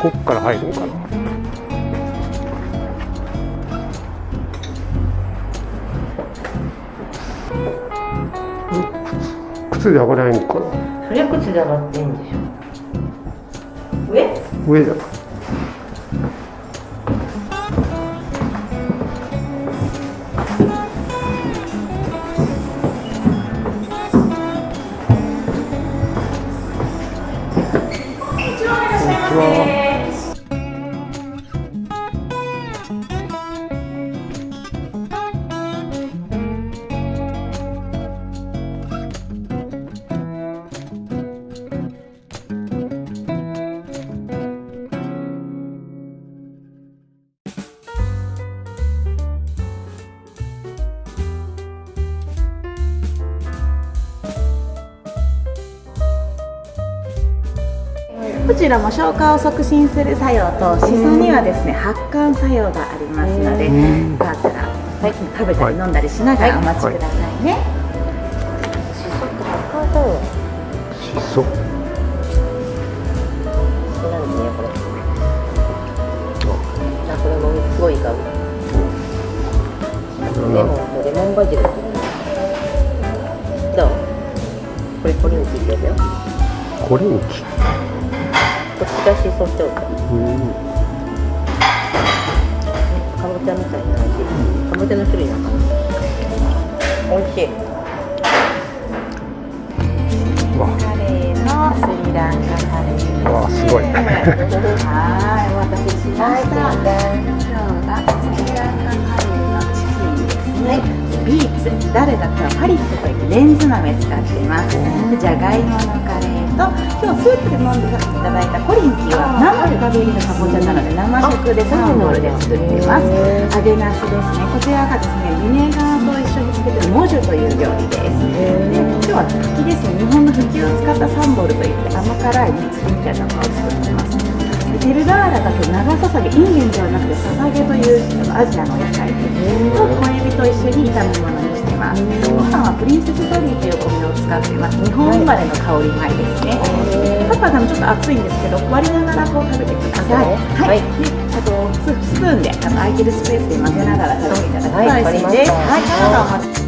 こっから入るのかな？靴靴で上がりゃいのかな？そりゃ靴で上がっていいんでしょ上上じゃな？いこちらも消化を促進する作用とシソにはですね発汗作用がありますので、うん。よかったら、はい、食べたり飲んだりしながらお待ちくださいね。しそって。発汗作用しそなんですねこれあこれもすごいいい香りレモンとレモンバジルどうこれコリンキーって。やつよコリンキこっちがしそしておいたうん。かぼちゃみたいな味かぼちゃの種類なのかな美味しいわカレーのスリランカカレー。わすごいはい、お待たせしました。今日がスリランカカレー。ビーツ、誰だったらパリッとといってレンズ豆使っています。じゃがいものカレーと、今日スープで飲んでいただいたコリンキーは生で食べれるかぼちゃなので生食でサンボルで作っています。揚げなすですね。こちらがですね、ビネガーと一緒につけてるモジュという料理です。で今日は茎ですね。日本の茎を使ったサンボルといって甘辛い煮つけみたいなのを作ってます。でテルダーラが今日長ささげ、インゲンではなくてささげというアジアの野菜。と小エビと一緒に炒め物にしてます。ご飯はプリンセスドリーというお米を使っています。日本生まれの香り米ですね。パパがちょっと熱いんですけど、割りながらこう食べてください。ははいい。であとススプーンであの空いてるスペースで混ぜながら食べていただくとはい美味しいです。わかりまはい。どうぞお待ち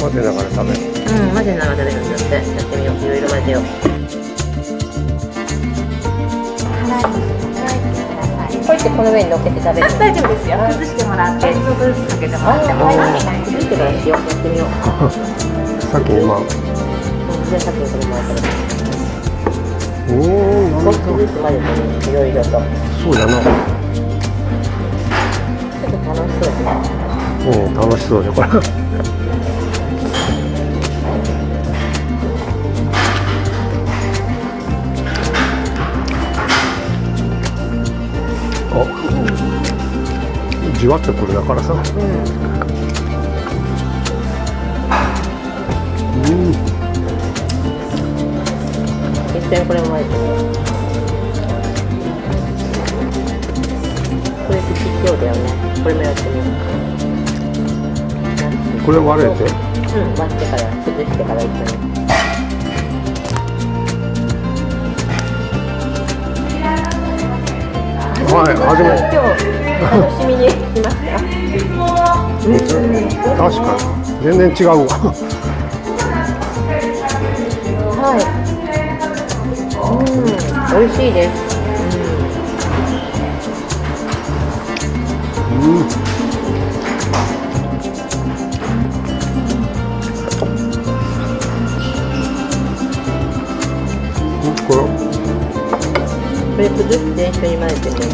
混ぜながら食べるうん混ぜながら食べるんだってやってみよういろいろ混ぜようこれってこの上に乗っけて食べるあ大丈夫ですよ。崩してもらって、ちょっとずつかけてもらって。も。はい。崩してからしようやってみようさっき今うじゃあさっきのこれもらったらーんなん少かしずつ混ぜてねいろいろとちょそうだな。っと楽しそうだねうん楽しそうでこれじわっとくるだからさ。うん。一緒にこれも混ぜてみよう。これだよね。これもやってみよう。これ割れて？うん。割ってから崩してから一緒にはい。初め今日楽しみに来ました確かに全然違うわはい。うん。美味しいです。うんこれ崩して一緒に混ぜてくれる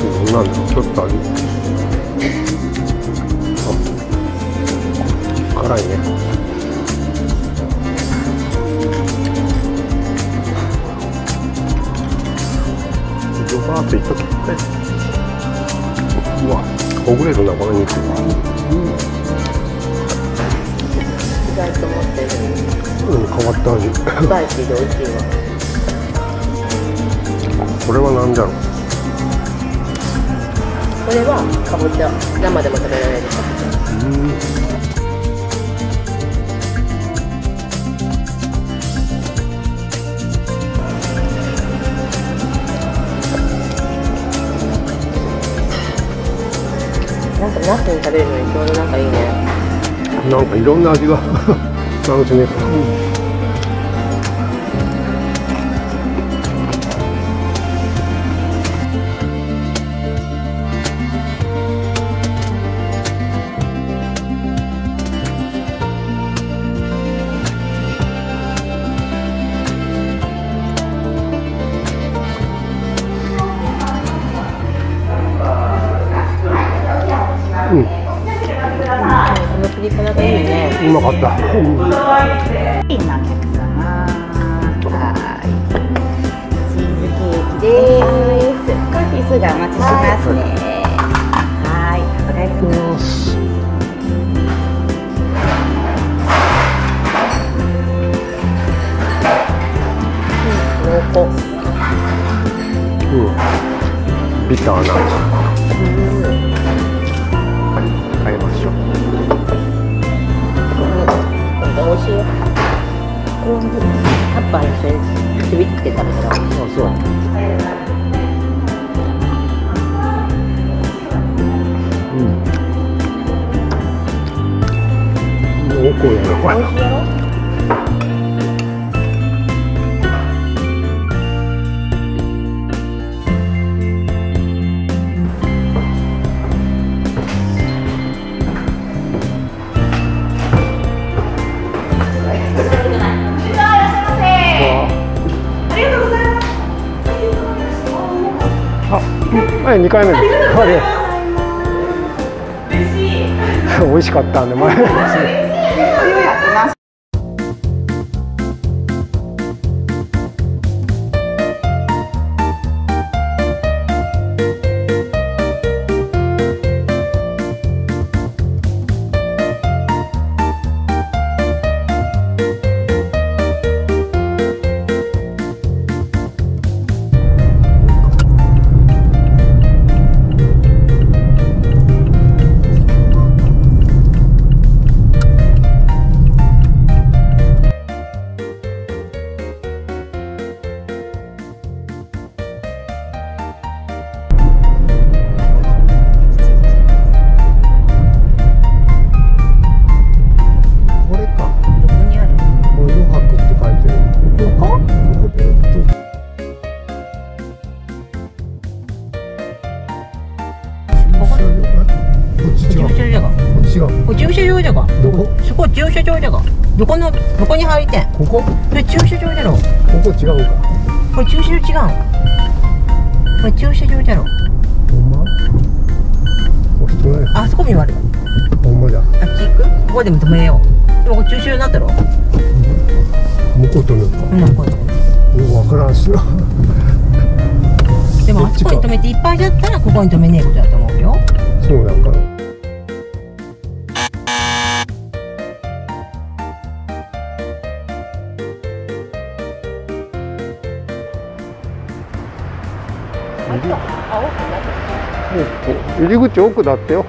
うんなんだちょっと味。辛いね。ドバーッといっときね。うわほぐれるなこの肉うんないと思ってるうん変わった味。スパイシーで美味しいわ。これは何だろう？これはかぼちゃ生でも食べられるかなんかナスに食べるのにちょうどなんかいいね。なんかいろんな味が楽しめる、うん、このピリ辛がいうまかった、うんいいなお客様。はい。チーズケーキです。コーヒーすぐお待ちしますね。はいなんか美味しい。よこうタッパーに一緒にちびって食べたらあそううん濃厚やな。これ美味しいや2回目です。美味しかったんで前。ち違う。こ駐車場が違う。これ駐車場じゃが？どこ？そこ駐車場じゃが？どこのどこに入りてん？ここ？ここれ駐車場じゃろ？こ違うか。これ駐車場違うん？これ駐車場じゃろ？ほんま？お人ね。あそこ見悪いほんまだ。あっち行く？ここでも止めようでもこれ駐車場になったろ？向こうとるか。うんここよくわからんしよ。でもあそこに止めていっぱいだったらここに止めねえことだと思うよそうなんか入り口奥だってよ。